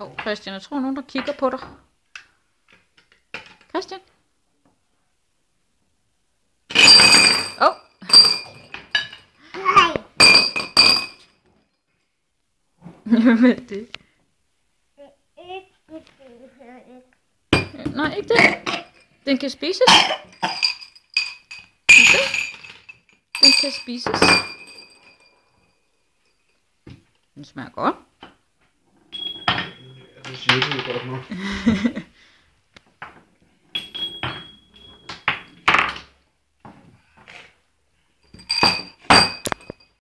Åh, oh, Christian, jeg tror nogen, der kigger på dig. Christian? Åh! Oh. Hvad er det? Nej, ikke det. Den kan spises. Se? Den kan spises. Den smager godt. Det siger